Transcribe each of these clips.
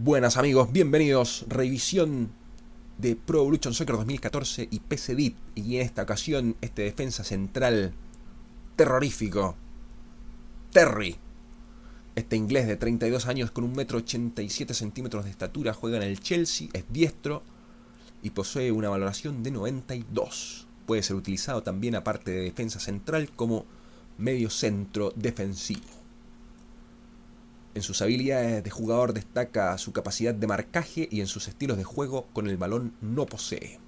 Buenas amigos, bienvenidos. Revisión de Pro Evolution Soccer 2014 y PCDIT. Y en esta ocasión, este defensa central terrorífico. Terry. Este inglés de 32 años con un metro 87 centímetros de estatura juega en el Chelsea, es diestro y posee una valoración de 92. Puede ser utilizado también aparte de defensa central como medio centro defensivo. En sus habilidades de jugador destaca su capacidad de marcaje y en sus estilos de juego con el balón no posee.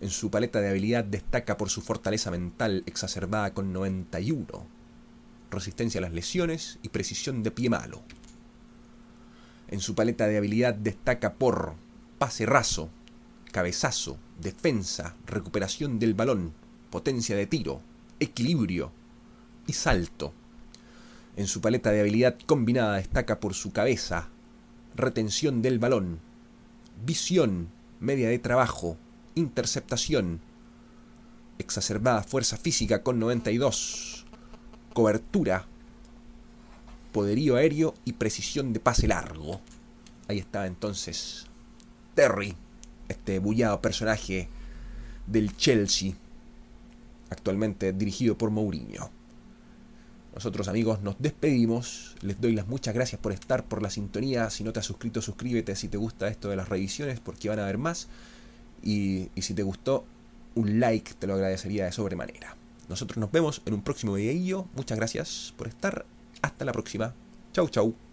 En su paleta de habilidad destaca por su fortaleza mental exacerbada con 91, resistencia a las lesiones y precisión de pie malo. En su paleta de habilidad destaca por pase raso, cabezazo, defensa, recuperación del balón, potencia de tiro, equilibrio y salto. En su paleta de habilidad combinada destaca por su cabeza, retención del balón, visión, media de trabajo, interceptación, exacerbada fuerza física con 92, cobertura, poderío aéreo y precisión de pase largo. Ahí está entonces Terry, este bullado personaje del Chelsea, actualmente dirigido por Mourinho. Nosotros amigos nos despedimos, les doy las muchas gracias por estar, por la sintonía, si no te has suscrito suscríbete. Si te gusta esto de las revisiones porque van a haber más. Y, si te gustó un like te lo agradecería de sobremanera. Nosotros nos vemos en un próximo video, muchas gracias por estar, hasta la próxima, chau chau.